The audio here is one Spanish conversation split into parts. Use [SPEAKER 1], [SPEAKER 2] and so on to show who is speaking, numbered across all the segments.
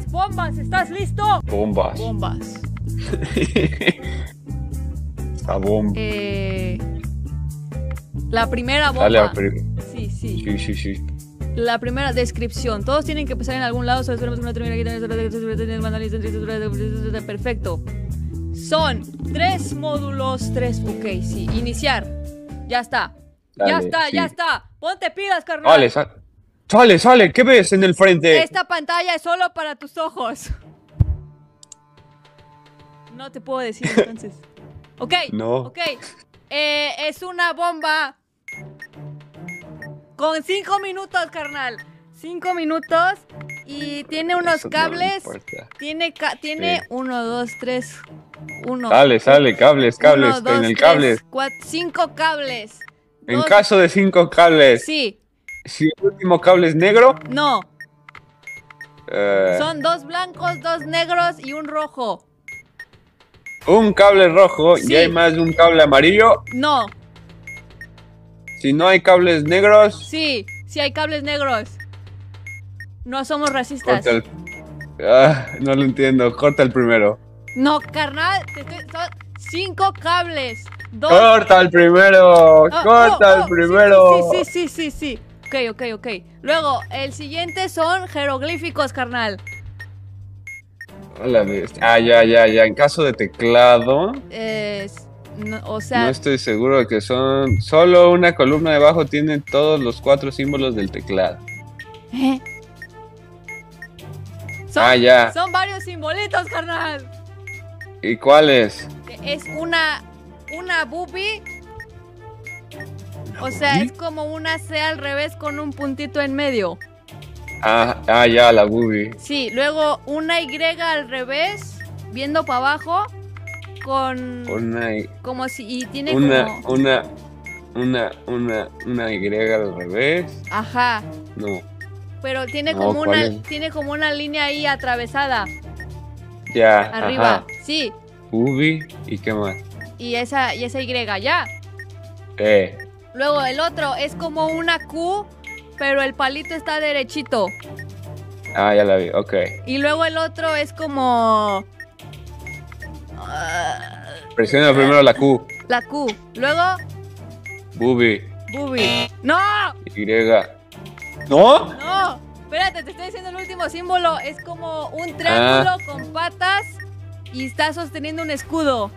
[SPEAKER 1] bombas, bombas, ¿estás listo?
[SPEAKER 2] Bombas.
[SPEAKER 1] Bombas.
[SPEAKER 2] Esta bomba.
[SPEAKER 1] Eh, la primera bomba.
[SPEAKER 2] Dale a pri-
[SPEAKER 1] Sí, sí.
[SPEAKER 2] Sí, sí, sí.
[SPEAKER 1] La primera descripción. Todos tienen que empezar en algún lado. Perfecto. Son tres módulos, tres. Ok, sí. Iniciar. Ya está. ya está,
[SPEAKER 2] sí.
[SPEAKER 1] ya está. Ponte pilas, carnal.
[SPEAKER 2] Sale, sale. Sale. ¿Qué ves en el frente?
[SPEAKER 1] Esta pantalla es solo para tus ojos. No te puedo decir entonces. Ok.
[SPEAKER 2] No.
[SPEAKER 1] Ok. Eh, es una bomba. Con cinco minutos, carnal. Cinco minutos. Y tiene unos
[SPEAKER 2] Eso
[SPEAKER 1] cables. tiene ca- tiene
[SPEAKER 2] Sí.
[SPEAKER 1] uno, dos, tres. Uno.
[SPEAKER 2] Sale, sale. Cables, cables.
[SPEAKER 1] Uno, dos,
[SPEAKER 2] en el
[SPEAKER 1] tres,
[SPEAKER 2] cable.
[SPEAKER 1] cuat- cinco cables.
[SPEAKER 2] En
[SPEAKER 1] Dos-
[SPEAKER 2] caso de cinco cables.
[SPEAKER 1] Sí.
[SPEAKER 2] Si el último cable es negro.
[SPEAKER 1] No.
[SPEAKER 2] eh,
[SPEAKER 1] Son dos blancos, dos negros y un rojo.
[SPEAKER 2] un cable rojo
[SPEAKER 1] Sí.
[SPEAKER 2] y hay más de un cable amarillo.
[SPEAKER 1] No.
[SPEAKER 2] Si no hay cables negros,
[SPEAKER 1] Sí, sí hay cables negros. No somos racistas.
[SPEAKER 2] corta el. Ah, no lo entiendo. Corta el primero.
[SPEAKER 1] No, carnal, te estoy- son cinco cables. Dos.
[SPEAKER 2] Corta el primero.
[SPEAKER 1] Ah,
[SPEAKER 2] corta
[SPEAKER 1] oh,
[SPEAKER 2] el
[SPEAKER 1] oh,
[SPEAKER 2] primero.
[SPEAKER 1] Sí, sí, sí, sí, sí, sí. Ok, ok, ok. Luego, el siguiente son jeroglíficos, carnal.
[SPEAKER 2] Hola, bestia. Ah, ya, ya, ya. En caso de teclado,
[SPEAKER 1] Es- no, o
[SPEAKER 2] no
[SPEAKER 1] sea,
[SPEAKER 2] estoy seguro de que son. Solo una columna debajo tiene todos los cuatro símbolos del teclado.
[SPEAKER 1] ¿eh? Son,
[SPEAKER 2] Ah, ya.
[SPEAKER 1] son varios simbolitos, carnal.
[SPEAKER 2] ¿Y cuáles?
[SPEAKER 1] Es una, una boobie. O sea, es como una C al revés con un puntito en medio.
[SPEAKER 2] Ah, ah, ya, la boobie.
[SPEAKER 1] Sí, luego una Y al revés, viendo para abajo, con...
[SPEAKER 2] Una,
[SPEAKER 1] Como si... Y tiene
[SPEAKER 2] una,
[SPEAKER 1] como...
[SPEAKER 2] una, una, una, una Y al revés.
[SPEAKER 1] Ajá,
[SPEAKER 2] No,
[SPEAKER 1] pero tiene
[SPEAKER 2] No,
[SPEAKER 1] como
[SPEAKER 2] ¿cuál
[SPEAKER 1] una...
[SPEAKER 2] es?
[SPEAKER 1] Tiene como una línea ahí atravesada,
[SPEAKER 2] ya.
[SPEAKER 1] arriba.
[SPEAKER 2] Ajá.
[SPEAKER 1] Sí,
[SPEAKER 2] Boobie y qué más.
[SPEAKER 1] y esa, y esa Y, ya.
[SPEAKER 2] Eh,
[SPEAKER 1] Luego el otro es como una Q, pero el palito está derechito.
[SPEAKER 2] ah, ya la vi, ok.
[SPEAKER 1] Y luego el otro es como... ah,
[SPEAKER 2] Presiona primero la Q.
[SPEAKER 1] la Q. Luego,
[SPEAKER 2] Boobie.
[SPEAKER 1] boobie. ¡No!
[SPEAKER 2] Y. ¿No?
[SPEAKER 1] No, espérate, te estoy diciendo el último símbolo. Es como un triángulo
[SPEAKER 2] Ah.
[SPEAKER 1] con patas y está sosteniendo un escudo.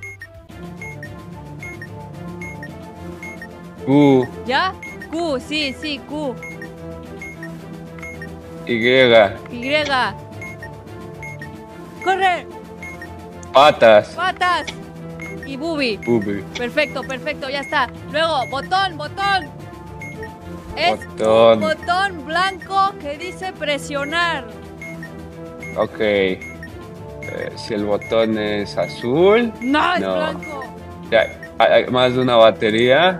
[SPEAKER 2] Q,
[SPEAKER 1] ¿Ya? Q, sí, sí, Q.
[SPEAKER 2] Y,
[SPEAKER 1] Y. ¡Corre!
[SPEAKER 2] patas.
[SPEAKER 1] ¡Patas! Y bubi.
[SPEAKER 2] Boobie.
[SPEAKER 1] Perfecto, perfecto, ya está. Luego, botón, botón. Es
[SPEAKER 2] Botón.
[SPEAKER 1] un botón blanco que dice presionar.
[SPEAKER 2] Ok. Eh, si el botón es azul,
[SPEAKER 1] No, es
[SPEAKER 2] No.
[SPEAKER 1] blanco.
[SPEAKER 2] ya, hay más de una batería.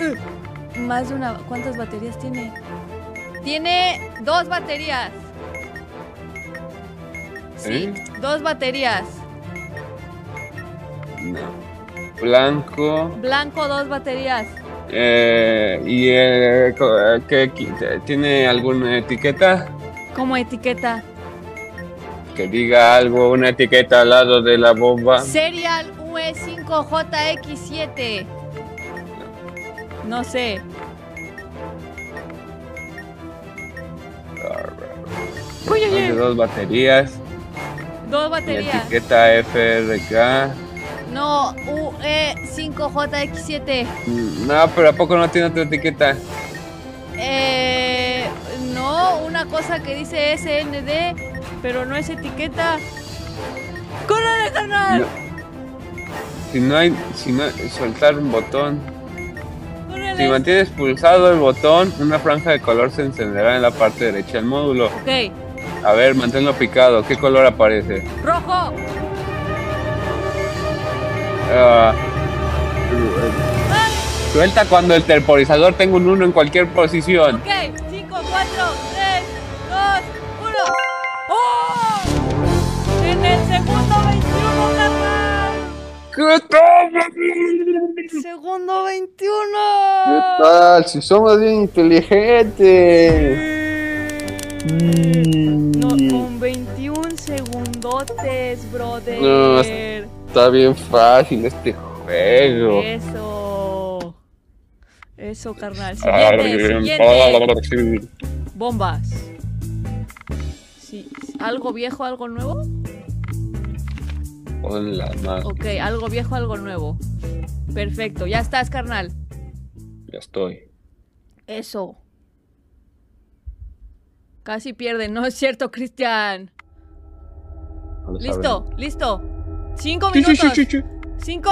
[SPEAKER 1] Uh, más de una. ¿Cuántas baterías tiene? Tiene dos baterías. Sí,
[SPEAKER 2] ¿Eh?
[SPEAKER 1] dos baterías.
[SPEAKER 2] No. Blanco.
[SPEAKER 1] Blanco, dos baterías.
[SPEAKER 2] Eh, ¿Y eh, qué tiene alguna etiqueta?
[SPEAKER 1] Como etiqueta.
[SPEAKER 2] Que diga algo, una etiqueta al lado de la bomba.
[SPEAKER 1] Serial UE5JX7. No sé. Uy, uy,
[SPEAKER 2] Tiene
[SPEAKER 1] uy.
[SPEAKER 2] dos baterías.
[SPEAKER 1] Dos baterías.
[SPEAKER 2] etiqueta FRK.
[SPEAKER 1] No, UE5JX7.
[SPEAKER 2] Mm, No, pero ¿a poco no tiene otra etiqueta?
[SPEAKER 1] Eh, no, una cosa que dice SND, pero no es etiqueta. ¡Córrele, carnal!
[SPEAKER 2] No. Si no hay, si no, soltar un botón. Si mantienes pulsado el botón, una franja de color se encenderá en la parte derecha del módulo.
[SPEAKER 1] Ok,
[SPEAKER 2] A ver, manténlo picado. ¿Qué color aparece?
[SPEAKER 1] rojo.
[SPEAKER 2] Ah, suelta cuando el temporizador tenga un 1 en cualquier posición.
[SPEAKER 1] Ok, 5, 4, 3, 2, 1. ¡Oh! En el segundo 21, carnal.
[SPEAKER 2] ¿Qué tal?
[SPEAKER 1] Segundo 21.
[SPEAKER 2] ¿Qué tal? Si somos bien inteligentes.
[SPEAKER 1] No, con 21 segundotes, brother.
[SPEAKER 2] No, Está bien fácil este juego.
[SPEAKER 1] Eso. Eso, carnal. Siguiente, siguiente. Bombas. Sí. ¿Algo viejo, algo nuevo?
[SPEAKER 2] Hola, más.
[SPEAKER 1] Ok, algo viejo, algo nuevo. Perfecto, ya estás, carnal.
[SPEAKER 2] Ya estoy.
[SPEAKER 1] Eso. Casi pierde, ¿no es cierto, Cristian? listo, listo. Cinco minutos. Cinco.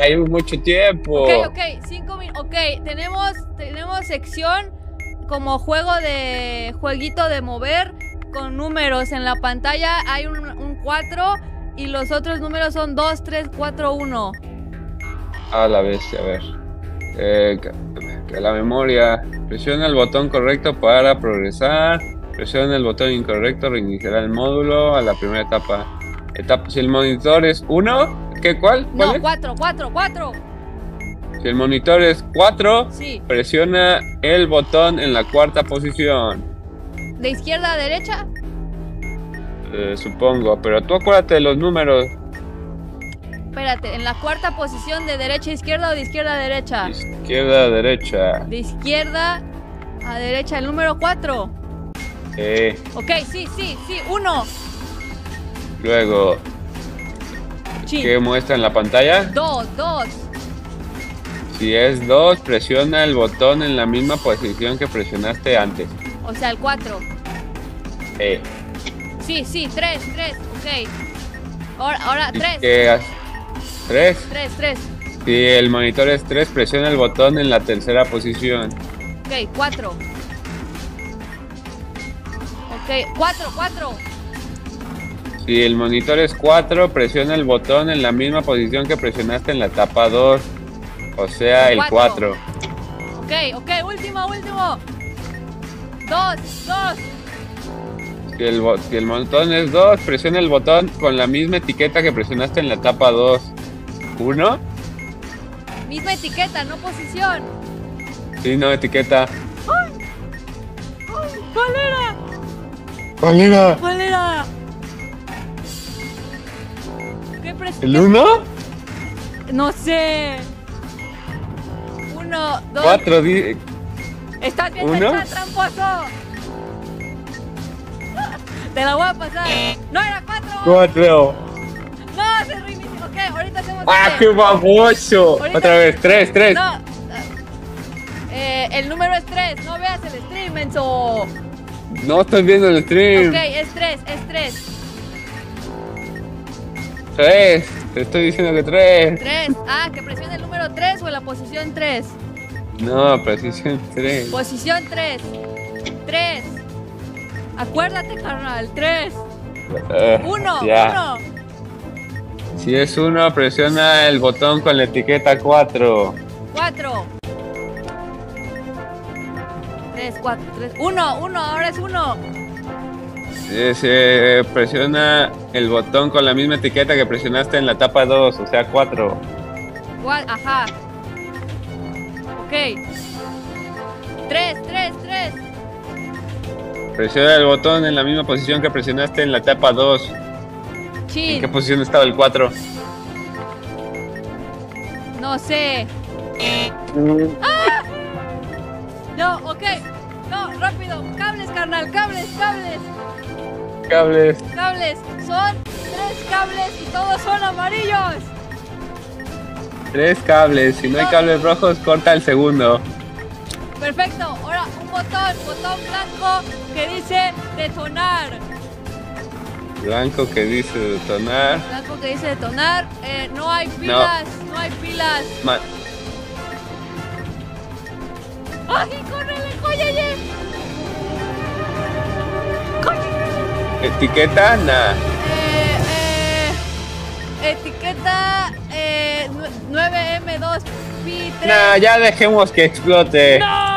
[SPEAKER 2] Hay mucho tiempo.
[SPEAKER 1] Ok, ok, cinco minutos. Ok, tenemos, tenemos sección como juego de jueguito de mover con números en la pantalla. Hay un 4 y los otros números son 2, 3, 4, 1.
[SPEAKER 2] A la vez, a ver. Eh, que, la memoria. Presiona el botón correcto para progresar. Presiona el botón incorrecto, reiniciará el módulo a la primera etapa. etapa si el monitor es 1, ¿qué cuál?
[SPEAKER 1] no, 4, 4, 4.
[SPEAKER 2] Si el monitor es 4, presiona el botón en la cuarta posición.
[SPEAKER 1] ¿De izquierda a derecha?
[SPEAKER 2] Eh, supongo, pero tú acuérdate de los números.
[SPEAKER 1] Espérate, ¿en la cuarta posición de derecha a izquierda o de izquierda a derecha?
[SPEAKER 2] izquierda a derecha.
[SPEAKER 1] De izquierda a derecha, el número 4.
[SPEAKER 2] Eh.
[SPEAKER 1] Ok, sí, sí, sí, uno.
[SPEAKER 2] Luego. ¿Qué muestra en la pantalla?
[SPEAKER 1] Dos, dos.
[SPEAKER 2] Si es dos, presiona el botón en la misma posición que presionaste antes.
[SPEAKER 1] O sea, el 4.
[SPEAKER 2] Eh.
[SPEAKER 1] Sí, sí, tres, tres, ok. Ahora, ahora tres.
[SPEAKER 2] ¿Qué ¿Tres?
[SPEAKER 1] Tres, tres.
[SPEAKER 2] Si el monitor es tres, presiona el botón en la tercera posición.
[SPEAKER 1] Ok, cuatro. Ok, cuatro, cuatro.
[SPEAKER 2] Si el monitor es 4, presiona el botón en la misma posición que presionaste en la etapa 2. O sea, el 4.
[SPEAKER 1] Ok, ok, último, último. Dos, dos.
[SPEAKER 2] Si el, si el botón es 2, presiona el botón con la misma etiqueta que presionaste en la etapa 2. ¿Uno?
[SPEAKER 1] Misma etiqueta, no posición.
[SPEAKER 2] Sí, no, etiqueta.
[SPEAKER 1] ¡Ay! ¿Cuál era?
[SPEAKER 2] ¿Cuál era?
[SPEAKER 1] ¿Cuál era?
[SPEAKER 2] ¿Qué ¿El uno?
[SPEAKER 1] No sé. Uno, dos.
[SPEAKER 2] Cuatro, di...
[SPEAKER 1] Estás bien ¿Uno? tramposo. Te la voy a pasar. No, era cuatro.
[SPEAKER 2] Cuatro.
[SPEAKER 1] No, se reinició. Ok, ahorita hacemos.
[SPEAKER 2] ¡Ah, qué baboso! Otra vez, tres, tres.
[SPEAKER 1] No. Eh, el número es tres. No veas el stream, menso.
[SPEAKER 2] No estoy viendo el stream.
[SPEAKER 1] Ok, es tres, es tres.
[SPEAKER 2] Tres. Te estoy diciendo que tres.
[SPEAKER 1] Tres. Ah, que presione el número tres o la posición tres.
[SPEAKER 2] No, posición tres.
[SPEAKER 1] Posición tres. Tres. Acuérdate, carnal. Tres.
[SPEAKER 2] Uh,
[SPEAKER 1] uno, uno.
[SPEAKER 2] Si es uno, presiona el botón con la etiqueta 4.
[SPEAKER 1] 4. 3, 4, 3. 1, 1, ahora es 1.
[SPEAKER 2] Si se presiona el botón con la misma etiqueta que presionaste en la etapa 2, o sea 4.
[SPEAKER 1] Ajá. Ok. 3, 3, 3.
[SPEAKER 2] Presiona el botón en la misma posición que presionaste en la etapa 2. ¿En qué posición estaba el 4?
[SPEAKER 1] No sé. ¡Ah! No, ok. No, rápido. Cables, carnal. Cables, cables.
[SPEAKER 2] Cables.
[SPEAKER 1] Cables. Son tres cables y todos son amarillos.
[SPEAKER 2] Tres cables. Si no hay cables rojos, corta el segundo.
[SPEAKER 1] Perfecto. Ahora un botón, botón blanco que dice detonar.
[SPEAKER 2] Blanco que dice detonar.
[SPEAKER 1] Blanco que dice detonar. Eh, no hay pilas, no, hay pilas. ¡Ay, córrele, cóllele!
[SPEAKER 2] ¿Etiqueta? Nah.
[SPEAKER 1] Eh, eh, etiqueta eh, 9M2 P3.
[SPEAKER 2] Nah, ya dejemos que explote.
[SPEAKER 1] ¡No!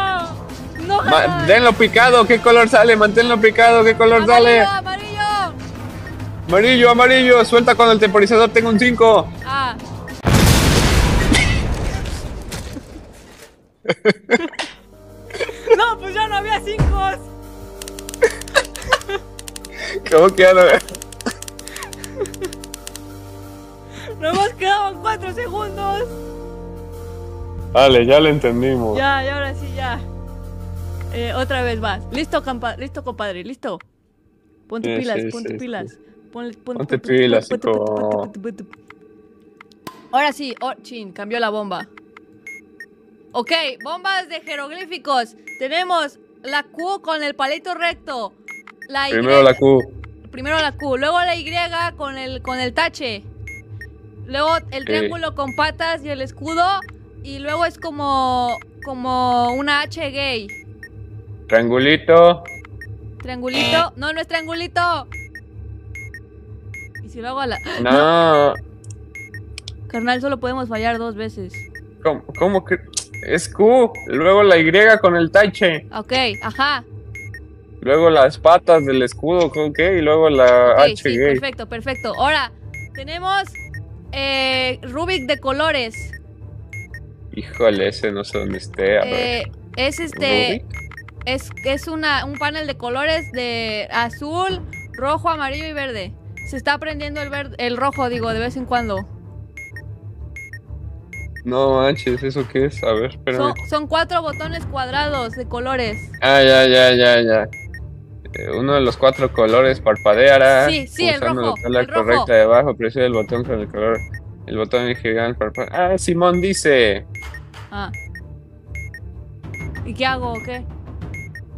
[SPEAKER 2] Manténlo picado, ¿qué color sale? Manténlo picado, ¿qué color
[SPEAKER 1] amarillo,
[SPEAKER 2] sale?
[SPEAKER 1] Amarillo.
[SPEAKER 2] Amarillo, amarillo, suelta cuando el temporizador tenga un 5.
[SPEAKER 1] Ah. no, pues ya no había 5.
[SPEAKER 2] ¿Cómo que ya no?
[SPEAKER 1] Nos hemos quedado en cuatro segundos.
[SPEAKER 2] Vale, ya lo entendimos.
[SPEAKER 1] Ya, y ahora sí, ya. Eh, otra vez más. Listo, campa listo, compadre, listo. Ponte
[SPEAKER 2] Sí,
[SPEAKER 1] pilas,
[SPEAKER 2] sí,
[SPEAKER 1] ponte
[SPEAKER 2] sí,
[SPEAKER 1] pilas. pon-
[SPEAKER 2] Ponte
[SPEAKER 1] pon- pon-
[SPEAKER 2] pilas,
[SPEAKER 1] Ahora sí, oh, chin, cambió la bomba. Ok, bombas de jeroglíficos. Tenemos la Q con el palito recto. La Y.
[SPEAKER 2] Primero la Q.
[SPEAKER 1] Primero la Q, luego la Y con el, con el tache. Luego el triángulo con patas y el escudo. Y luego es como, como una H gay.
[SPEAKER 2] Triangulito.
[SPEAKER 1] Triangulito. No, no es triangulito. Y si lo hago a la...
[SPEAKER 2] No.
[SPEAKER 1] Carnal, solo podemos fallar dos veces.
[SPEAKER 2] ¿Cómo, cómo que? Es Q. Luego la Y con el tache.
[SPEAKER 1] Ok, ajá.
[SPEAKER 2] Luego las patas del escudo, ¿ok? Y luego la H
[SPEAKER 1] sí, perfecto, perfecto. Ahora, tenemos eh, Rubik de colores.
[SPEAKER 2] Híjole, ese no sé dónde esté. A ver.
[SPEAKER 1] Eh, es este...
[SPEAKER 2] Rubik.
[SPEAKER 1] Es, es una, un panel de colores de azul, rojo, amarillo y verde. Se está prendiendo el, verde, el rojo, digo, de vez en cuando.
[SPEAKER 2] No manches, ¿eso qué es? A ver, espérame.
[SPEAKER 1] Son, son cuatro botones cuadrados de colores.
[SPEAKER 2] Ah, ya, ya, ya, ya. Eh, Uno de los cuatro colores parpadeará.
[SPEAKER 1] Sí, sí, el rojo,
[SPEAKER 2] la
[SPEAKER 1] el
[SPEAKER 2] correcta de abajo, presiona el botón con el color. El botón gigante parpadea. Ah, Simón dice.
[SPEAKER 1] Ah. ¿Y qué hago o qué?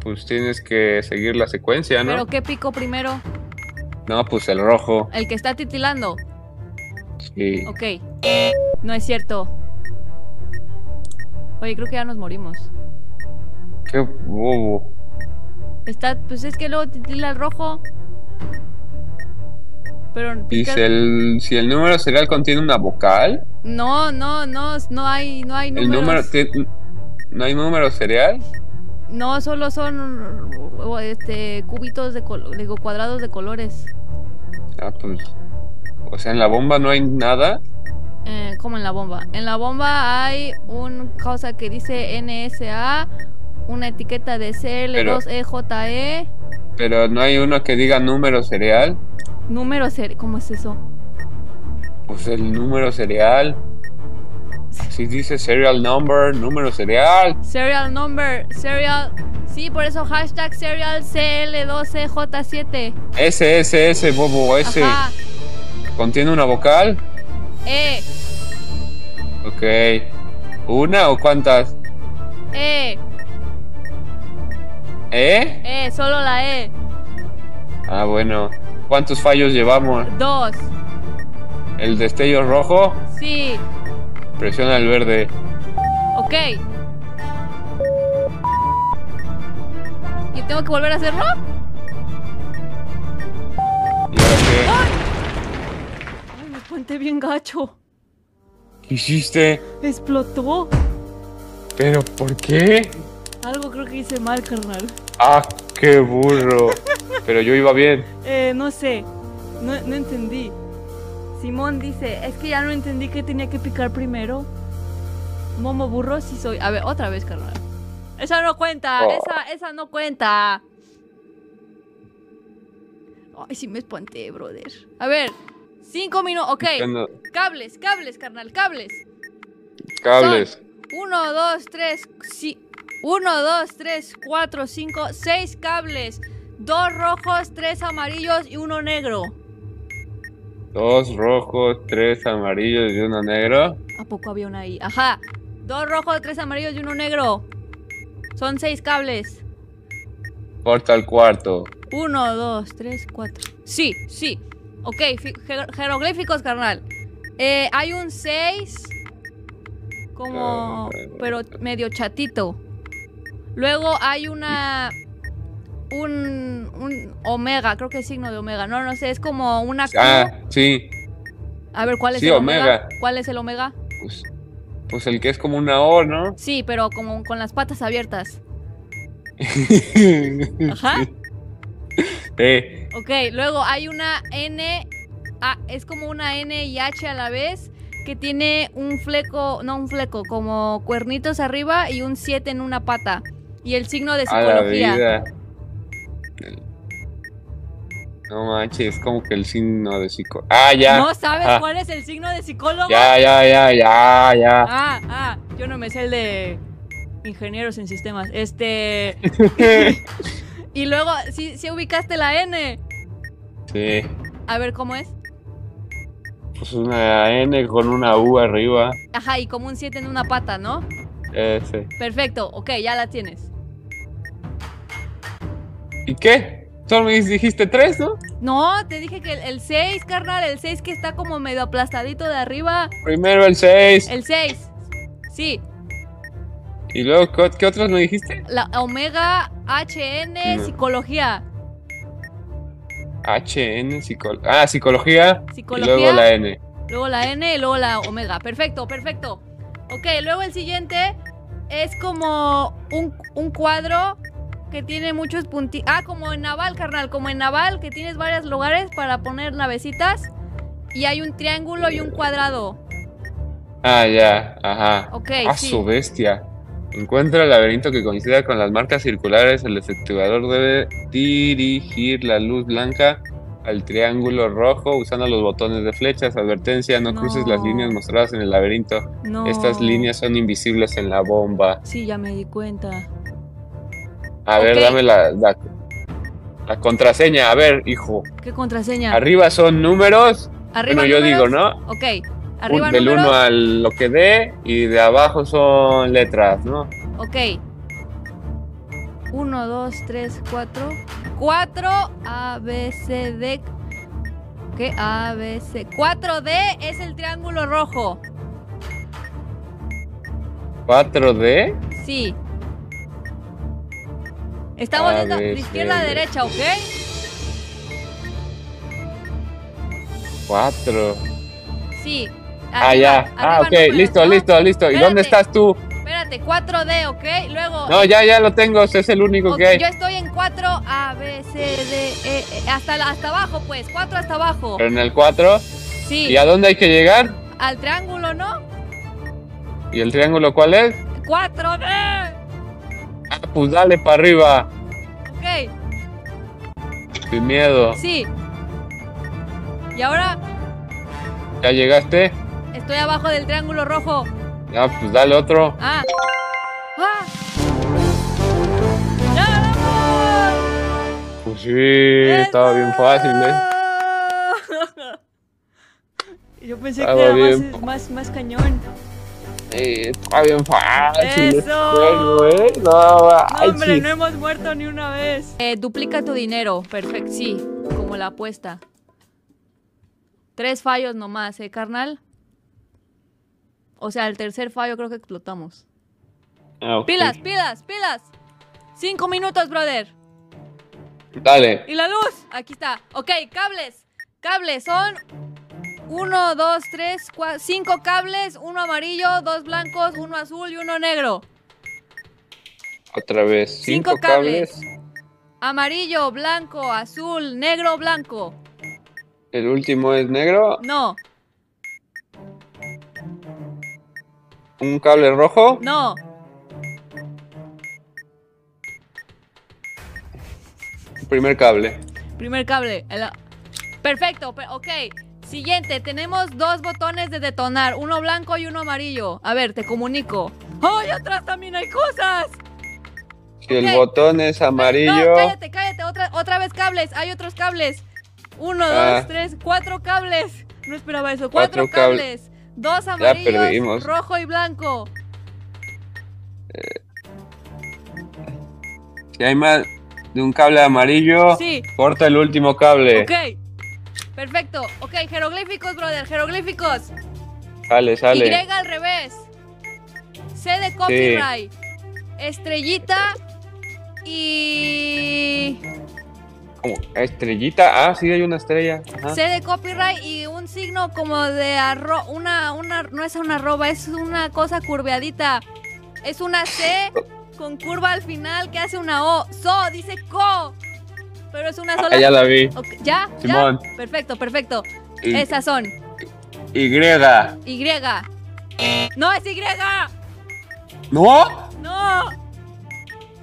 [SPEAKER 2] Pues tienes que seguir la secuencia, ¿no?
[SPEAKER 1] ¿Pero qué pico primero?
[SPEAKER 2] No, pues el rojo.
[SPEAKER 1] El que está titilando.
[SPEAKER 2] Sí.
[SPEAKER 1] Ok. No es cierto. Oye, creo que ya nos morimos.
[SPEAKER 2] Qué bobo.
[SPEAKER 1] Está, pues es que luego titila el rojo. Pero
[SPEAKER 2] Y
[SPEAKER 1] pica-
[SPEAKER 2] si el, si el número serial contiene una vocal,
[SPEAKER 1] no, no, no, no hay, no hay
[SPEAKER 2] el
[SPEAKER 1] números.
[SPEAKER 2] número ti- no hay número serial.
[SPEAKER 1] No, solo son este cubitos de digo, cuadrados de colores.
[SPEAKER 2] Ah, pues. O sea, en la bomba no hay nada.
[SPEAKER 1] Eh, como en la bomba. En la bomba hay un cosa que dice NSA, una etiqueta de CL2EJE,
[SPEAKER 2] Pero no hay uno que diga número serial.
[SPEAKER 1] número ser, ¿cómo es eso?
[SPEAKER 2] Pues el número serial. Si dice serial number, número serial.
[SPEAKER 1] Serial number, serial. Sí, por eso hashtag serial CL2EJ7.
[SPEAKER 2] Ese, ese, ese, bobo, ese.
[SPEAKER 1] Ajá.
[SPEAKER 2] ¿Contiene una vocal?
[SPEAKER 1] E,
[SPEAKER 2] Ok. ¿Una o cuántas?
[SPEAKER 1] E,
[SPEAKER 2] ¿Eh?
[SPEAKER 1] E, solo la E.
[SPEAKER 2] Ah, bueno. ¿Cuántos fallos llevamos?
[SPEAKER 1] Dos.
[SPEAKER 2] El destello rojo.
[SPEAKER 1] Sí.
[SPEAKER 2] Presiona el verde.
[SPEAKER 1] Ok. ¿Y tengo que volver a hacerlo?
[SPEAKER 2] ¿Y ahora qué?
[SPEAKER 1] Ay, me espanté bien gacho.
[SPEAKER 2] ¿Qué hiciste?
[SPEAKER 1] Explotó.
[SPEAKER 2] ¿Pero por qué?
[SPEAKER 1] Algo creo que hice mal, carnal.
[SPEAKER 2] Ah, qué burro. Pero yo iba bien.
[SPEAKER 1] Eh, no sé. No, no entendí. Simón dice, es que ya no entendí que tenía que picar primero. Momo burro sí soy. A ver, otra vez, carnal. Esa no cuenta,
[SPEAKER 2] Oh.
[SPEAKER 1] esa, esa no cuenta. Ay, sí me espanté, brother. A ver, cinco minutos. Ok, cables, cables, carnal, cables.
[SPEAKER 2] Cables.
[SPEAKER 1] Uno, dos, tres, sí. Uno, dos, tres, cuatro, cinco, seis cables. Dos rojos, tres amarillos y uno negro.
[SPEAKER 2] Dos rojos, tres amarillos y uno negro.
[SPEAKER 1] ¿A poco había una ahí? Ajá. Dos rojos, tres amarillos y uno negro. Son seis cables.
[SPEAKER 2] Corta el cuarto.
[SPEAKER 1] Uno, dos, tres, cuatro. Sí, sí. Ok, fi- jer- jeroglíficos, carnal. Eh, hay un seis. Como. Pero medio chatito. Luego hay una. Un, un omega, creo que es signo de omega. No, no sé, es como una.
[SPEAKER 2] Ah, sí.
[SPEAKER 1] A ver, ¿cuál es
[SPEAKER 2] sí,
[SPEAKER 1] el omega?
[SPEAKER 2] omega.
[SPEAKER 1] ¿Cuál es el omega?
[SPEAKER 2] Pues, pues el que es como una O, ¿no?
[SPEAKER 1] Sí, pero como con las patas abiertas. Ajá.
[SPEAKER 2] Eh,
[SPEAKER 1] Ok, luego hay una N, ah, es como una N y H a la vez, que tiene un fleco, no un fleco, como cuernitos arriba y un 7 en una pata. Y el signo de psicología.
[SPEAKER 2] No manches, es como que el signo de psicólogo. Ah, ya.
[SPEAKER 1] ¿No sabes
[SPEAKER 2] Ah.
[SPEAKER 1] cuál es el signo de psicólogo?
[SPEAKER 2] Ya, ya, ya, ya, ya.
[SPEAKER 1] Ah, ah, yo no me sé el de ingenieros en sistemas. Este. y luego, sí, sí ubicaste la N.
[SPEAKER 2] sí.
[SPEAKER 1] A ver cómo es.
[SPEAKER 2] Pues una N con una U arriba.
[SPEAKER 1] Ajá, y como un 7 en una pata, ¿no?
[SPEAKER 2] Ese.
[SPEAKER 1] Perfecto, ok, ya la tienes.
[SPEAKER 2] ¿Y qué? Solo me dijiste tres, ¿no?
[SPEAKER 1] No, te dije que el 6, carnal, el 6 que está como medio aplastadito de arriba.
[SPEAKER 2] Primero el 6.
[SPEAKER 1] El 6. Sí,
[SPEAKER 2] ¿Y luego qué, qué otros me dijiste?
[SPEAKER 1] la Omega HN
[SPEAKER 2] No.
[SPEAKER 1] Psicología.
[SPEAKER 2] HN, psicología. Ah, psicología.
[SPEAKER 1] Psicología.
[SPEAKER 2] Y luego la N.
[SPEAKER 1] Luego la N y luego la Omega. Perfecto, perfecto. Ok, luego el siguiente es como un, un cuadro que tiene muchos puntitos. Ah, como en naval, carnal, como en naval, que tienes varios lugares para poner navecitas. Y hay un triángulo y un cuadrado.
[SPEAKER 2] Ah, ya, ajá.
[SPEAKER 1] Ok,
[SPEAKER 2] A
[SPEAKER 1] sí.
[SPEAKER 2] su bestia. Encuentra el laberinto que coincida con las marcas circulares. El efectuador debe dirigir la luz blanca al triángulo rojo usando los botones de flechas. Advertencia, no,
[SPEAKER 1] No.
[SPEAKER 2] cruces las líneas mostradas en el laberinto.
[SPEAKER 1] No.
[SPEAKER 2] Estas líneas son invisibles en la bomba.
[SPEAKER 1] Sí, ya me di cuenta.
[SPEAKER 2] A ver,
[SPEAKER 1] Ok.
[SPEAKER 2] dame la, la, la contraseña. A ver, hijo.
[SPEAKER 1] ¿Qué contraseña?
[SPEAKER 2] Arriba son números.
[SPEAKER 1] Arriba
[SPEAKER 2] bueno, yo digo,
[SPEAKER 1] números.
[SPEAKER 2] ¿no?
[SPEAKER 1] Ok.
[SPEAKER 2] Un-
[SPEAKER 1] Arriba
[SPEAKER 2] del
[SPEAKER 1] números.
[SPEAKER 2] 1 al lo que dé y de abajo son letras, ¿no?
[SPEAKER 1] Ok. 1, 2, 3, 4. 4 A, B, C, D. ¿Qué? A, B, C. 4D es el triángulo rojo.
[SPEAKER 2] 4D.
[SPEAKER 1] Sí. Estamos yendo de izquierda a derecha, ¿ok?
[SPEAKER 2] 4.
[SPEAKER 1] Sí.
[SPEAKER 2] Ah, ya. Ah, ok. listo, listo, listo. ¿Y dónde estás tú?
[SPEAKER 1] Espérate, 4D, ¿ok? Luego.
[SPEAKER 2] No, ya, ya lo tengo. Es el único que hay.
[SPEAKER 1] Yo estoy en 4 A, B, C, D, E, E, hasta, hasta abajo, pues. 4 hasta abajo.
[SPEAKER 2] Pero en el 4.
[SPEAKER 1] Sí.
[SPEAKER 2] ¿Y a dónde hay que llegar?
[SPEAKER 1] Al triángulo, ¿no?
[SPEAKER 2] ¿Y el triángulo cuál es?
[SPEAKER 1] 4D.
[SPEAKER 2] Ah, pues dale para arriba.
[SPEAKER 1] Ok,
[SPEAKER 2] Sin miedo.
[SPEAKER 1] sí. Y ahora
[SPEAKER 2] ¿Ya llegaste?
[SPEAKER 1] estoy abajo del triángulo rojo.
[SPEAKER 2] Ya, pues dale otro.
[SPEAKER 1] Ah. ¡Ah! ¡Ya vamos!
[SPEAKER 2] Pues sí, estaba bien fácil, ¿eh?
[SPEAKER 1] Yo pensé
[SPEAKER 2] Estaba
[SPEAKER 1] que era más, más cañón.
[SPEAKER 2] Eh, estaba bien fácil.
[SPEAKER 1] ¡Eso!
[SPEAKER 2] juego, ¿eh? No,
[SPEAKER 1] hombre, no hemos muerto ni una vez. Eh, duplica tu dinero. Perfecto, sí, como la apuesta. Tres fallos nomás, ¿eh, carnal? O sea, el tercer fallo creo que explotamos.
[SPEAKER 2] Ah.
[SPEAKER 1] Pilas, pilas, pilas. Cinco minutos, brother.
[SPEAKER 2] Dale.
[SPEAKER 1] Y la luz, aquí está. Ok, cables. Cables son uno, dos, tres, cuatro, cinco cables, uno amarillo, dos blancos, uno azul y uno negro.
[SPEAKER 2] Otra vez.
[SPEAKER 1] Cinco
[SPEAKER 2] Cinco,
[SPEAKER 1] cables.
[SPEAKER 2] cables.
[SPEAKER 1] Amarillo, blanco, azul, negro, blanco.
[SPEAKER 2] El último es negro.
[SPEAKER 1] No,
[SPEAKER 2] Un cable rojo.
[SPEAKER 1] no.
[SPEAKER 2] Primer cable.
[SPEAKER 1] Primer cable. el- Perfecto, pe- ok. Siguiente, tenemos dos botones de detonar, uno blanco y uno amarillo. A ver, te comunico. ¡Ay, atrás también hay cosas!
[SPEAKER 2] Si el botón es amarillo.
[SPEAKER 1] No, cállate, cállate, otra, otra vez cables, hay otros cables. Uno,
[SPEAKER 2] Ah.
[SPEAKER 1] dos, tres, cuatro cables. No esperaba eso, cuatro,
[SPEAKER 2] Cuatro cable-
[SPEAKER 1] cables. Dos amarillos, rojo y blanco.
[SPEAKER 2] Si hay más de un cable amarillo,
[SPEAKER 1] Sí,
[SPEAKER 2] corta el último cable.
[SPEAKER 1] ok. Perfecto. Ok, jeroglíficos, brother, jeroglíficos.
[SPEAKER 2] Sale, sale.
[SPEAKER 1] Y al revés. C de copyright. Estrellita y.
[SPEAKER 2] Como estrellita. Ah, sí, hay una estrella. Ajá.
[SPEAKER 1] C de copyright y un signo como de arro. Una, una. No es una arroba, es una cosa curveadita. Es una C con curva al final que hace una O. So, dice co. Pero es una sola.
[SPEAKER 2] Ah, ya la vi.
[SPEAKER 1] ¿Ya?
[SPEAKER 2] Simón.
[SPEAKER 1] ¿Ya? Perfecto, perfecto.
[SPEAKER 2] Y,
[SPEAKER 1] Esas son.
[SPEAKER 2] y.
[SPEAKER 1] Y. No es Y.
[SPEAKER 2] ¿No?
[SPEAKER 1] No.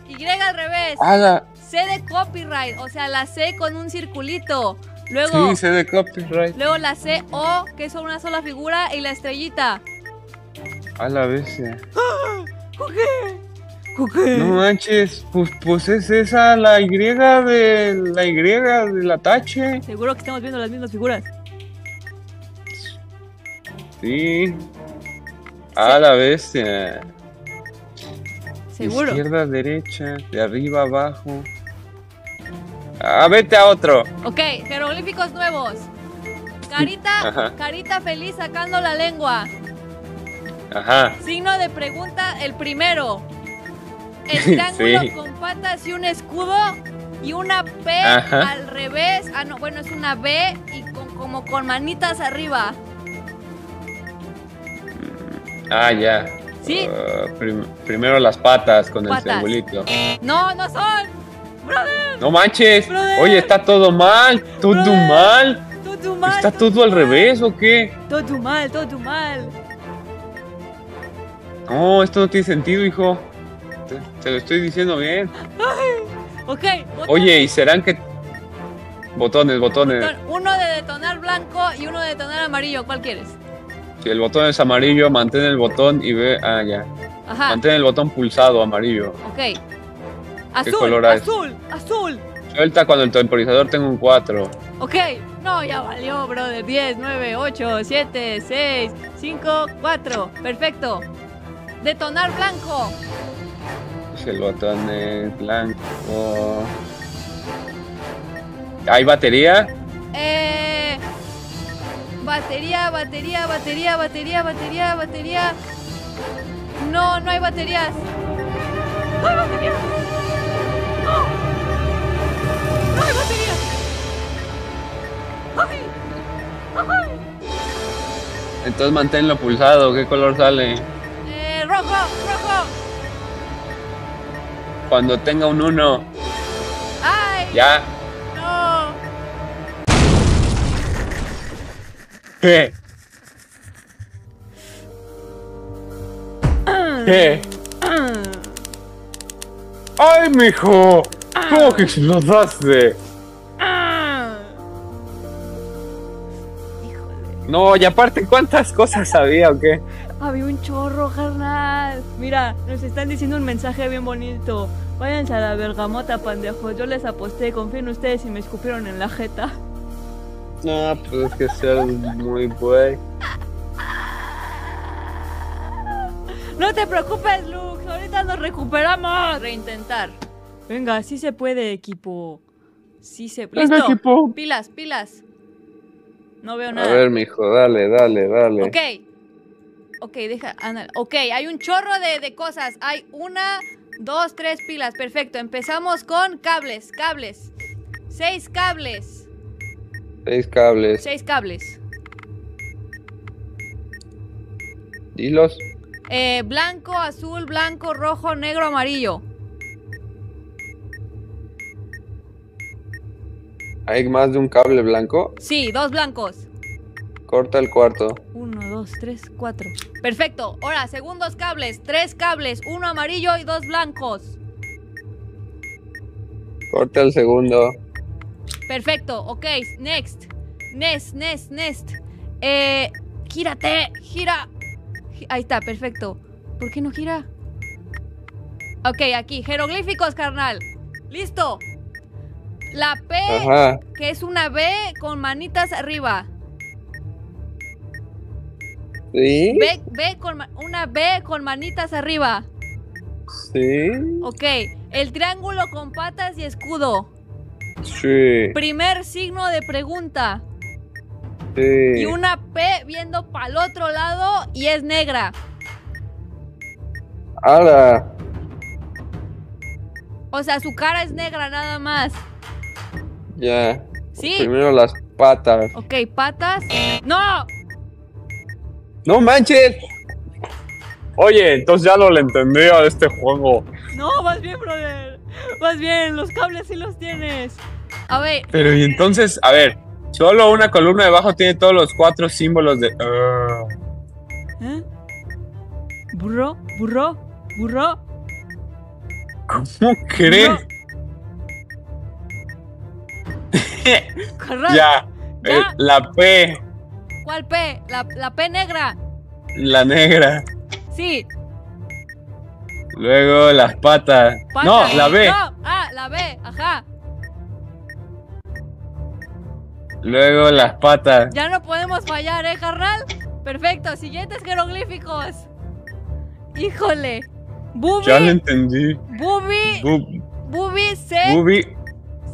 [SPEAKER 1] Y al revés.
[SPEAKER 2] Ah, la-
[SPEAKER 1] C de copyright, o sea, la C con un circulito. Luego,
[SPEAKER 2] Sí, sé de copyright.
[SPEAKER 1] luego la C, O, que es una sola figura, y la estrellita.
[SPEAKER 2] A la bestia. No manches, pues, pues es esa la Y de la Y de la tache.
[SPEAKER 1] Seguro que estamos viendo las mismas figuras.
[SPEAKER 2] Sí. A la bestia.
[SPEAKER 1] Seguro.
[SPEAKER 2] Izquierda, derecha, de arriba, abajo. Ah, vete a otro.
[SPEAKER 1] Ok, jeroglíficos nuevos. Carita,
[SPEAKER 2] Ajá.
[SPEAKER 1] carita feliz sacando la lengua.
[SPEAKER 2] Ajá.
[SPEAKER 1] Signo de pregunta, el primero. El triángulo
[SPEAKER 2] Sí.
[SPEAKER 1] con patas y un escudo y una P
[SPEAKER 2] Ajá.
[SPEAKER 1] al revés. Ah, no, bueno, es una B y con- como con manitas arriba.
[SPEAKER 2] Ah, ya.
[SPEAKER 1] Sí.
[SPEAKER 2] Ah, prim- primero las patas con
[SPEAKER 1] Patas.
[SPEAKER 2] el triangulito.
[SPEAKER 1] No, no son. Brother,
[SPEAKER 2] No manches.
[SPEAKER 1] Brother.
[SPEAKER 2] Oye, está todo mal. Todo
[SPEAKER 1] Brother.
[SPEAKER 2] mal.
[SPEAKER 1] todo mal.
[SPEAKER 2] ¿Está todo al
[SPEAKER 1] mal,
[SPEAKER 2] revés o qué?
[SPEAKER 1] Todo mal, todo mal.
[SPEAKER 2] No, esto no tiene sentido, hijo. Te, te lo estoy diciendo bien.
[SPEAKER 1] Ok, botón-
[SPEAKER 2] Oye, ¿y serán que... Botones, botones.
[SPEAKER 1] botón. uno de detonar blanco y uno de detonar amarillo. ¿Cuál quieres?
[SPEAKER 2] Si el botón es amarillo, mantén el botón y ve... Ah, ya.
[SPEAKER 1] Ajá.
[SPEAKER 2] Mantén el botón pulsado amarillo.
[SPEAKER 1] Ok. Azul,
[SPEAKER 2] color es?
[SPEAKER 1] azul, azul.
[SPEAKER 2] Suelta cuando el temporizador tenga un 4.
[SPEAKER 1] Ok. No, ya valió, brother. 10, 9, 8, 7, 6, 5, 4. Perfecto. Detonar blanco.
[SPEAKER 2] El botón es blanco. ¿Hay batería?
[SPEAKER 1] Eh. Batería, batería, batería, batería, batería, batería. No, no hay baterías. No hay baterías. No. No hay baterías. Ay. Ay.
[SPEAKER 2] Entonces manténlo pulsado. ¿Qué color sale? Cuando tenga un 1.
[SPEAKER 1] Ay.
[SPEAKER 2] Ya.
[SPEAKER 1] No.
[SPEAKER 2] ¿Qué? ¿Qué? ¡Ay, mijo! ¿Cómo que explotaste?
[SPEAKER 1] Híjole.
[SPEAKER 2] No, y aparte, ¿cuántas cosas sabía o qué?
[SPEAKER 1] Había un chorro, carnal. Mira, nos están diciendo un mensaje bien bonito. Váyanse a la bergamota, pandejos. Yo les aposté, confío en ustedes y me escupieron en la jeta.
[SPEAKER 2] No, pues es que ser muy güey.
[SPEAKER 1] No te preocupes, Lux. Ahorita nos recuperamos. Reintentar. Venga, sí se puede, equipo. Sí se...
[SPEAKER 2] Venga,
[SPEAKER 1] Listo.
[SPEAKER 2] equipo.
[SPEAKER 1] Pilas, pilas. No veo
[SPEAKER 2] A
[SPEAKER 1] nada.
[SPEAKER 2] ver, mijo, dale, dale, dale.
[SPEAKER 1] Ok. Ok, deja. Ok, hay un chorro de, de cosas. Hay una, dos, tres pilas. Perfecto. Empezamos con cables. Cables. Seis cables.
[SPEAKER 2] Seis cables.
[SPEAKER 1] Seis cables.
[SPEAKER 2] Hilos.
[SPEAKER 1] Eh, blanco, azul, blanco, rojo, negro, amarillo.
[SPEAKER 2] ¿Hay más de un cable blanco?
[SPEAKER 1] Sí, dos blancos.
[SPEAKER 2] Corta el cuarto.
[SPEAKER 1] Uno, dos, tres, cuatro. Perfecto. Ahora, segundos cables. Tres cables. Uno amarillo y dos blancos.
[SPEAKER 2] Corta el segundo.
[SPEAKER 1] Perfecto. Ok, next. Next, next, next. Eh, gírate. Gira. Gi- Ahí está, perfecto. ¿Por qué no gira? Ok, aquí. Jeroglíficos, carnal. Listo. La P,
[SPEAKER 2] Ajá.
[SPEAKER 1] que es una B con manitas arriba.
[SPEAKER 2] ¿Sí?
[SPEAKER 1] B, B con una B con manitas arriba.
[SPEAKER 2] Sí.
[SPEAKER 1] Ok. El triángulo con patas y escudo.
[SPEAKER 2] Sí.
[SPEAKER 1] Primer signo de pregunta.
[SPEAKER 2] Sí.
[SPEAKER 1] Y una P viendo para el otro lado y es negra.
[SPEAKER 2] Ahora.
[SPEAKER 1] O sea, su cara es negra nada más.
[SPEAKER 2] Ya.
[SPEAKER 1] ¿Sí?
[SPEAKER 2] Primero las patas.
[SPEAKER 1] Ok, patas. ¡No!
[SPEAKER 2] ¡No manches! Oye, entonces ya no le entendía de este juego.
[SPEAKER 1] No, más bien, brother. Más bien, los cables sí los tienes. A ver,
[SPEAKER 2] Pero y entonces, a ver, solo una columna debajo tiene todos los cuatro símbolos de. Ah.
[SPEAKER 1] ¿eh? Burro, burro, burro.
[SPEAKER 2] ¿Cómo crees? ya.
[SPEAKER 1] Ya.
[SPEAKER 2] Eh, la P,
[SPEAKER 1] ¿Cuál P? La, la P negra.
[SPEAKER 2] la negra.
[SPEAKER 1] Sí.
[SPEAKER 2] Luego las patas.
[SPEAKER 1] pata.
[SPEAKER 2] No, la B.
[SPEAKER 1] No. Ah, la B. Ajá.
[SPEAKER 2] Luego las patas.
[SPEAKER 1] Ya no podemos fallar, ¿eh, carnal? Perfecto. Siguientes jeroglíficos. Híjole. Bubi.
[SPEAKER 2] Ya lo entendí.
[SPEAKER 1] Bubi.
[SPEAKER 2] Bu-
[SPEAKER 1] Bubi C.
[SPEAKER 2] Bubi,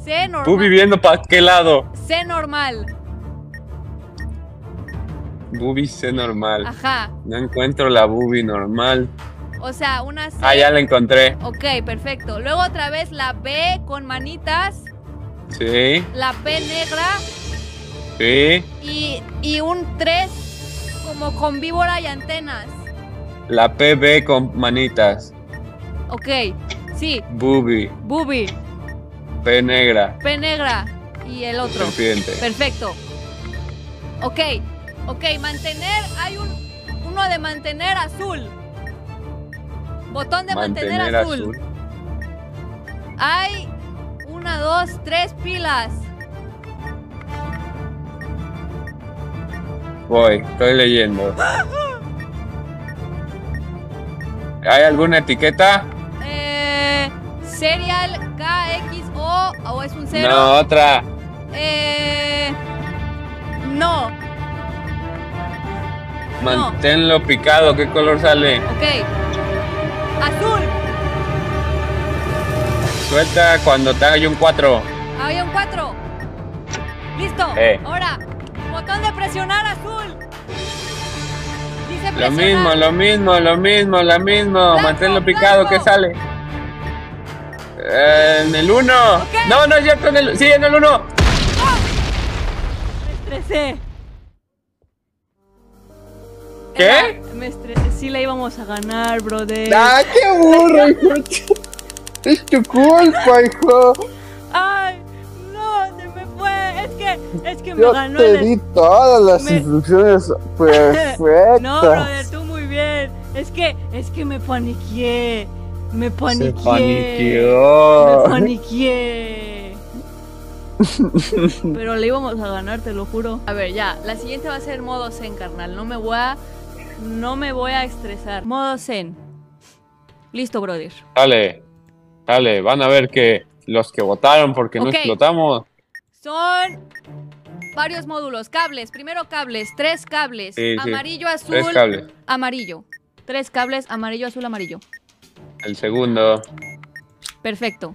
[SPEAKER 1] C normal.
[SPEAKER 2] Bubi viendo para qué lado.
[SPEAKER 1] C normal.
[SPEAKER 2] Bubi C normal.
[SPEAKER 1] Ajá.
[SPEAKER 2] No encuentro la Bubi normal.
[SPEAKER 1] O sea, una C.
[SPEAKER 2] Ah, ya la encontré.
[SPEAKER 1] Ok, perfecto. Luego otra vez la B con manitas.
[SPEAKER 2] Sí,
[SPEAKER 1] La P negra.
[SPEAKER 2] sí.
[SPEAKER 1] Y, y un 3 como con víbora y antenas.
[SPEAKER 2] La PB con manitas.
[SPEAKER 1] Ok. Sí.
[SPEAKER 2] Bubi.
[SPEAKER 1] Bubi.
[SPEAKER 2] P negra.
[SPEAKER 1] P negra. Y el otro.
[SPEAKER 2] Serpiente.
[SPEAKER 1] Perfecto. Ok. Ok, mantener. Hay un uno de mantener azul. Botón de mantener,
[SPEAKER 2] Mantener
[SPEAKER 1] azul.
[SPEAKER 2] azul.
[SPEAKER 1] Hay una, dos, tres pilas.
[SPEAKER 2] Voy, estoy leyendo. ¿Hay alguna etiqueta?
[SPEAKER 1] Eh, serial KXO o es un cero.
[SPEAKER 2] No, otra.
[SPEAKER 1] Eh, no.
[SPEAKER 2] Manténlo picado. ¿Qué color sale?
[SPEAKER 1] Ok. Azul.
[SPEAKER 2] Suelta cuando te haga un 4.
[SPEAKER 1] Había un 4. Listo.
[SPEAKER 2] Eh.
[SPEAKER 1] Ahora, botón de presionar azul. Dice
[SPEAKER 2] Lo mismo, lo mismo, lo mismo, lo mismo.
[SPEAKER 1] Blanco,
[SPEAKER 2] Manténlo picado. ¿Qué sale? Eh, en el 1. No, no es cierto. En el... Sí, en el 1.
[SPEAKER 1] Me estresé.
[SPEAKER 2] ¿Qué?
[SPEAKER 1] Era- me estresé. Sí le íbamos a ganar, brother.
[SPEAKER 2] ¡Ah, qué burro, hijo! Es tu culpa, hijo.
[SPEAKER 1] Ay, no, se me fue. Es que, es que me
[SPEAKER 3] Yo
[SPEAKER 1] ganó
[SPEAKER 3] te
[SPEAKER 1] el...
[SPEAKER 3] di todas las
[SPEAKER 1] Me-
[SPEAKER 3] instrucciones perfectas.
[SPEAKER 1] No, brother, tú muy bien. Es que, es que me paniqué. Me
[SPEAKER 2] Se
[SPEAKER 1] paniqué. Me
[SPEAKER 2] paniqueó.
[SPEAKER 1] paniqué. Pero le íbamos a ganar, te lo juro. A ver, ya. La siguiente va a ser modo zen, carnal. No me voy a. No me voy a estresar. Modo zen. Listo, brother.
[SPEAKER 2] Dale, dale, van a ver que los que votaron porque no explotamos.
[SPEAKER 1] Son varios módulos. Cables. Primero cables. Tres cables.
[SPEAKER 2] Sí, sí.
[SPEAKER 1] amarillo, azul,
[SPEAKER 2] Tres cables.
[SPEAKER 1] amarillo. Tres cables. Amarillo, azul, amarillo.
[SPEAKER 2] El segundo.
[SPEAKER 1] Perfecto.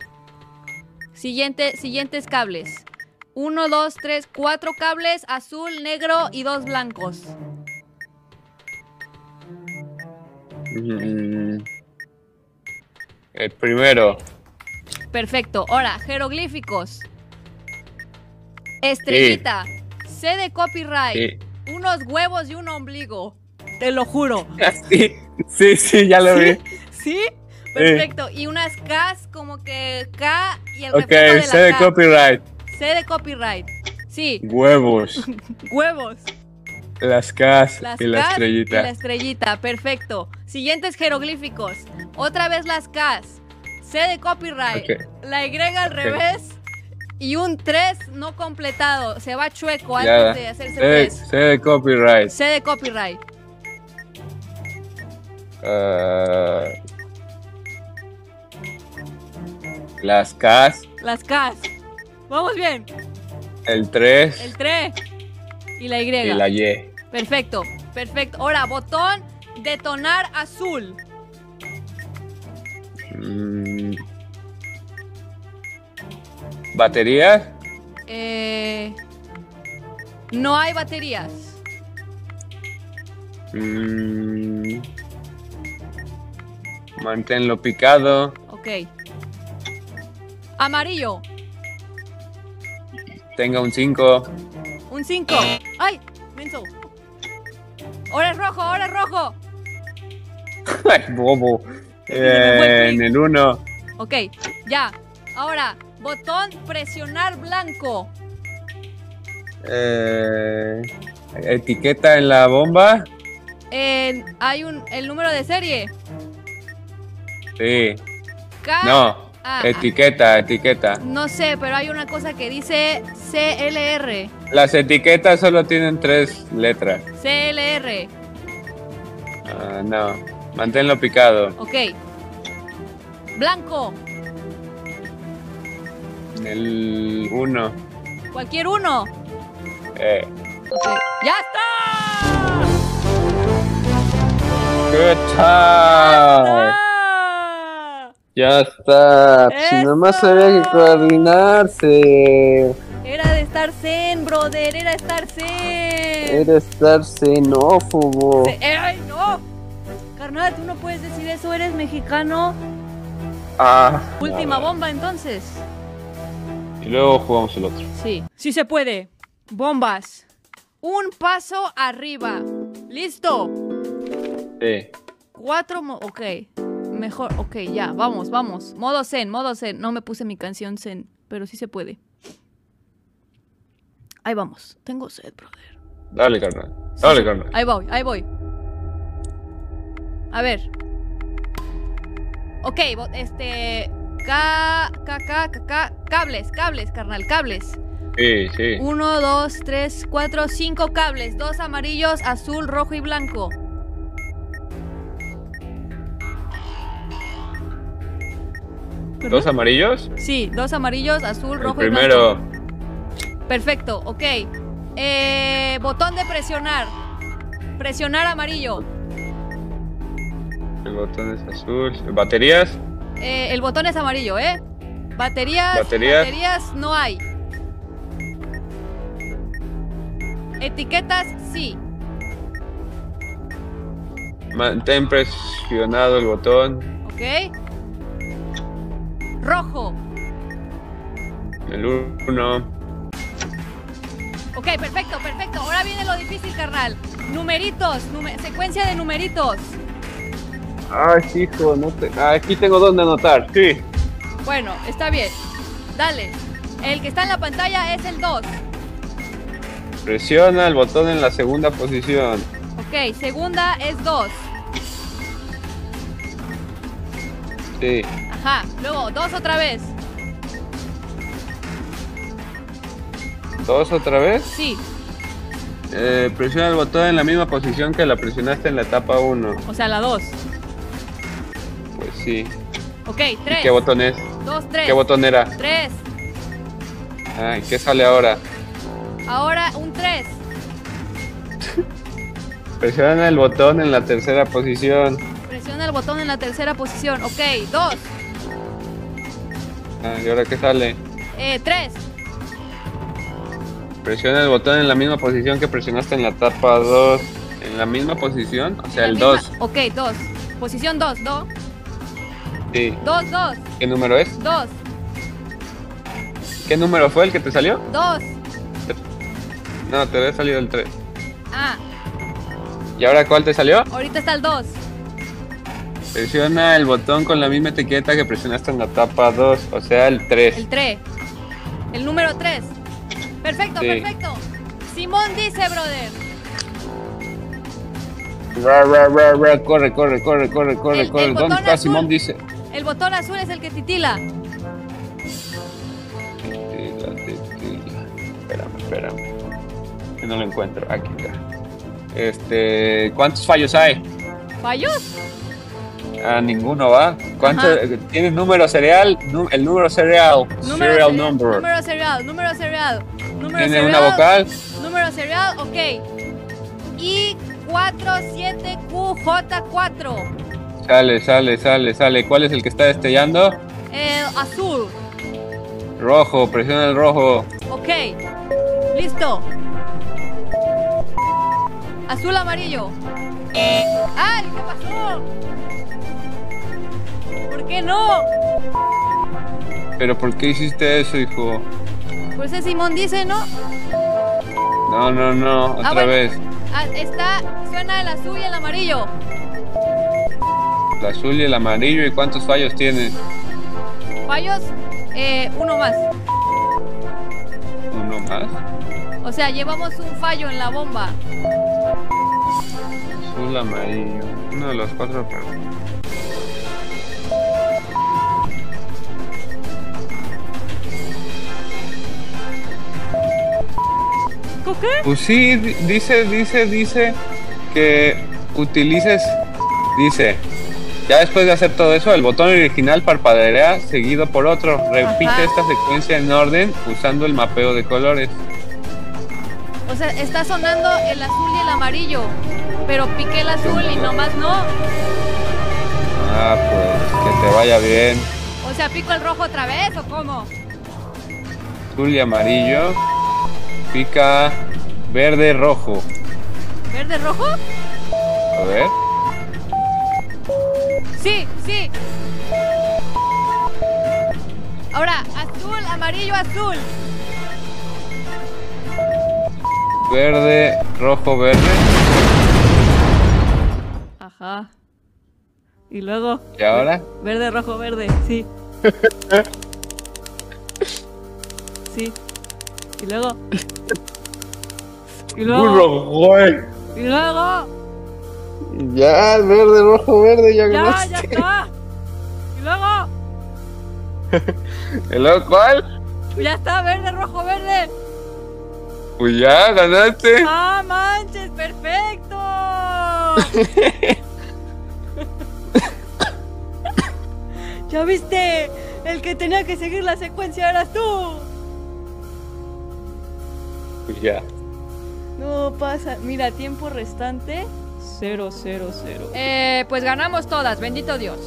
[SPEAKER 1] Siguiente, siguientes cables. Uno, dos, tres, cuatro cables, azul, negro y dos blancos.
[SPEAKER 2] El primero.
[SPEAKER 1] Perfecto. Ahora, jeroglíficos. Estrellita. C de copyright.
[SPEAKER 2] Sí.
[SPEAKER 1] Unos huevos y un ombligo. Te lo juro.
[SPEAKER 2] Sí, sí, sí, ya lo vi.
[SPEAKER 1] ¿Sí? Perfecto. Y unas Ks como que K y el
[SPEAKER 2] Ok,
[SPEAKER 1] de la
[SPEAKER 2] C de
[SPEAKER 1] K.
[SPEAKER 2] copyright.
[SPEAKER 1] C de copyright. Sí,
[SPEAKER 2] Huevos.
[SPEAKER 1] huevos.
[SPEAKER 2] Las Ks
[SPEAKER 1] Las
[SPEAKER 2] y la
[SPEAKER 1] Ks Y la
[SPEAKER 2] estrellita.
[SPEAKER 1] estrellita, perfecto. Siguientes jeroglíficos. Otra vez las Ks. C de copyright. La Y al revés. Y un 3 no completado. Se va chueco
[SPEAKER 2] Ya.
[SPEAKER 1] antes de hacerse
[SPEAKER 2] C,
[SPEAKER 1] el 3.
[SPEAKER 2] C de copyright.
[SPEAKER 1] C de copyright.
[SPEAKER 2] Ah, las Ks.
[SPEAKER 1] Las Ks. Vamos bien.
[SPEAKER 2] El 3
[SPEAKER 1] El 3. Y la Y.
[SPEAKER 2] y la Y.
[SPEAKER 1] Perfecto, perfecto. Ahora, botón detonar azul.
[SPEAKER 2] Mm. ¿Baterías?
[SPEAKER 1] Eh, no hay baterías.
[SPEAKER 2] Mm. Manténlo picado.
[SPEAKER 1] Ok. Amarillo.
[SPEAKER 2] Tenga un 5.
[SPEAKER 1] Un 5. ¡Ay! Menso. Ahora es rojo, ahora es rojo.
[SPEAKER 2] Ay, bobo. Eh, en el 1.
[SPEAKER 1] Ok, ya. Ahora, botón presionar blanco.
[SPEAKER 2] Eh, etiqueta en la bomba.
[SPEAKER 1] Eh, hay un el número de serie.
[SPEAKER 2] Sí.
[SPEAKER 1] K.
[SPEAKER 2] No.
[SPEAKER 1] Ah,
[SPEAKER 2] Etiqueta, etiqueta.
[SPEAKER 1] no sé, pero hay una cosa que dice CLR.
[SPEAKER 2] Las etiquetas solo tienen tres letras.
[SPEAKER 1] CLR.
[SPEAKER 2] Ah, no. Manténlo picado.
[SPEAKER 1] Ok. Blanco.
[SPEAKER 2] El 1.
[SPEAKER 1] Cualquier uno.
[SPEAKER 2] Eh.
[SPEAKER 1] Ok. ¡Ya está!
[SPEAKER 2] Good time.
[SPEAKER 1] ¡Ah!
[SPEAKER 3] Ya está. Si nomás había que coordinarse.
[SPEAKER 1] Era de estar zen, brother. Era de estar zen.
[SPEAKER 3] Era estar xenófobo.
[SPEAKER 1] ¡Ay, no! Carnal, tú no puedes decir eso. Eres mexicano.
[SPEAKER 2] Ah.
[SPEAKER 1] Última bomba, entonces.
[SPEAKER 2] Y luego jugamos el otro.
[SPEAKER 1] Sí. Sí se puede. Bombas. Un paso arriba. ¿Listo?
[SPEAKER 2] Sí.
[SPEAKER 1] Cuatro. mo- ok. Mejor. Ok, ya. Vamos, vamos. Modo zen, modo zen. No me puse mi canción zen, pero sí se puede. Ahí vamos. Tengo sed, brother.
[SPEAKER 2] Dale, carnal. Dale, carnal.
[SPEAKER 1] Ahí voy, ahí voy. A ver. Ok, este. Ca, ca, ca, ca, ca- cables, cables, carnal, cables.
[SPEAKER 2] Sí, sí.
[SPEAKER 1] Uno, dos, tres, cuatro, cinco cables. Dos amarillos, azul, rojo y blanco.
[SPEAKER 2] ¿Dos amarillos?
[SPEAKER 1] Sí, dos amarillos, azul,
[SPEAKER 2] El
[SPEAKER 1] rojo y
[SPEAKER 2] primero.
[SPEAKER 1] blanco. Perfecto, ok. Eh, botón de presionar. Presionar amarillo.
[SPEAKER 2] El botón es azul. ¿Baterías?
[SPEAKER 1] Eh, el botón es amarillo, ¿eh? Baterías,
[SPEAKER 2] Baterías.
[SPEAKER 1] baterías no hay. Etiquetas sí.
[SPEAKER 2] Mantén presionado el botón.
[SPEAKER 1] ¿Ok? Rojo.
[SPEAKER 2] El 1.
[SPEAKER 1] Ok, perfecto, perfecto. Ahora viene lo difícil, carnal. Numeritos, nume- secuencia de numeritos.
[SPEAKER 2] Ay, hijo, no te... Ah, aquí tengo donde anotar. Sí.
[SPEAKER 1] Bueno, está bien. Dale. El que está en la pantalla es el 2.
[SPEAKER 2] Presiona el botón en la segunda posición.
[SPEAKER 1] Ok, segunda es 2.
[SPEAKER 2] Sí.
[SPEAKER 1] Ajá. Luego, 2 otra vez.
[SPEAKER 2] ¿Dos otra vez?
[SPEAKER 1] Sí.
[SPEAKER 2] Eh, presiona el botón en la misma posición que la presionaste en la etapa 1.
[SPEAKER 1] O sea, la 2.
[SPEAKER 2] Pues sí.
[SPEAKER 1] Ok,
[SPEAKER 2] ¿Y
[SPEAKER 1] 3.
[SPEAKER 2] qué botón es?
[SPEAKER 1] 2, 3.
[SPEAKER 2] ¿Qué botón era?
[SPEAKER 1] 3.
[SPEAKER 2] Ay, ¿qué sale ahora?
[SPEAKER 1] Ahora un 3.
[SPEAKER 2] Presiona el botón en la tercera posición.
[SPEAKER 1] Presiona el botón en la tercera posición. Ok, 2.
[SPEAKER 2] Ah, ¿Y ahora qué sale?
[SPEAKER 1] Eh, 3.
[SPEAKER 2] Presiona el botón en la misma posición que presionaste en la etapa 2. ¿En la misma posición? O sea, el 2.
[SPEAKER 1] Ok, 2. Posición 2, 2.
[SPEAKER 2] Sí.
[SPEAKER 1] 2, 2.
[SPEAKER 2] ¿Qué número es?
[SPEAKER 1] 2,
[SPEAKER 2] ¿Qué número fue el que te salió?
[SPEAKER 1] 2.
[SPEAKER 2] No, te había salido el 3.
[SPEAKER 1] Ah,
[SPEAKER 2] ¿Y ahora cuál te salió?
[SPEAKER 1] ahorita está el 2.
[SPEAKER 2] Presiona el botón con la misma etiqueta que presionaste en la etapa 2, o sea, el 3.
[SPEAKER 1] El 3. El número 3. Perfecto,
[SPEAKER 2] Sí.
[SPEAKER 1] perfecto. Simón dice, brother.
[SPEAKER 2] Ra, ra, ra, ra, Corre, corre, corre, corre, corre,
[SPEAKER 1] El-
[SPEAKER 2] corre.
[SPEAKER 1] el
[SPEAKER 2] ¿Dónde está
[SPEAKER 1] azul.
[SPEAKER 2] Simón? Dice.
[SPEAKER 1] El botón azul es el que titila.
[SPEAKER 2] Titila, titila. Espérame, espérame. Que no lo encuentro. Aquí está. Este. ¿Cuántos fallos hay?
[SPEAKER 1] ¿Fallos?
[SPEAKER 2] Ah, ninguno va. ¿Cuánto? ¿Tienes número serial? El número serial.
[SPEAKER 1] Número
[SPEAKER 2] serial
[SPEAKER 1] serial,
[SPEAKER 2] number.
[SPEAKER 1] Número serial, número serial. Número
[SPEAKER 2] ¿Tiene una vocal?
[SPEAKER 1] Número serial, ok. I 47QJ4.
[SPEAKER 2] Sale, sale, sale, sale. ¿Cuál es el que está destellando?
[SPEAKER 1] El azul.
[SPEAKER 2] Rojo, presiona el rojo.
[SPEAKER 1] Ok. Listo. Azul amarillo. ¡Ay! ¿Qué pasó? ¿Por qué no?
[SPEAKER 2] ¿Pero por qué hiciste eso, hijo?
[SPEAKER 1] Pues Simón dice, ¿no?
[SPEAKER 2] No, no, no. Otra
[SPEAKER 1] Ah, bueno.
[SPEAKER 2] vez.
[SPEAKER 1] Ah, está, suena el azul y el amarillo.
[SPEAKER 2] El azul y el amarillo. ¿Y cuántos fallos tiene?
[SPEAKER 1] Fallos, eh, uno más.
[SPEAKER 2] Uno más.
[SPEAKER 1] O sea, llevamos un fallo en la bomba.
[SPEAKER 2] Azul, amarillo. Uno de los cuatro. pero- Pues sí, di- dice, dice, dice que utilices, dice, ya después de hacer todo eso, el botón original parpadeará seguido por otro. Repite
[SPEAKER 1] Ajá.
[SPEAKER 2] esta secuencia en orden usando el mapeo de colores.
[SPEAKER 1] O sea, está sonando el azul y el amarillo. Pero piqué el azul y nomás no.
[SPEAKER 2] Ah, pues que te vaya bien.
[SPEAKER 1] O sea, pico el rojo otra vez o cómo?
[SPEAKER 2] Azul y amarillo. Pica verde, rojo.
[SPEAKER 1] ¿Verde rojo?
[SPEAKER 2] A ver.
[SPEAKER 1] Sí, sí. Ahora, azul, amarillo, azul.
[SPEAKER 2] Verde, rojo, verde.
[SPEAKER 1] Ajá. Y luego,
[SPEAKER 2] ¿Y ahora?
[SPEAKER 1] verde, rojo, verde, sí. Sí. Y luego. Y luego.
[SPEAKER 2] güey.
[SPEAKER 1] Y luego.
[SPEAKER 3] Ya, verde, rojo, verde, ya
[SPEAKER 1] Ya, ya
[SPEAKER 3] ganaste.
[SPEAKER 1] está. Y luego.
[SPEAKER 2] ¿Y luego cuál?
[SPEAKER 1] Ya está, verde, rojo, verde.
[SPEAKER 2] Pues ya, ganaste.
[SPEAKER 1] ¡Ah, manches! ¡Perfecto! ¿Ya viste? El que tenía que seguir la secuencia eras tú.
[SPEAKER 2] Pues ya.
[SPEAKER 1] No pasa. Mira, tiempo restante. 0, 0, 0. Eh, pues ganamos todas, bendito Dios.